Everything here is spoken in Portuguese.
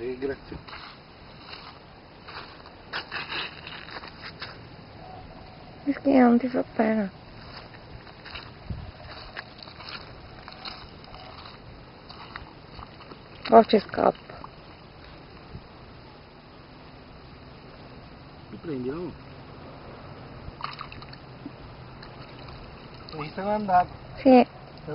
negra. Mas quem é ti fa pena? Oh, ci scappa. Ti prendi, no? Hai visto come è andato? Sì, È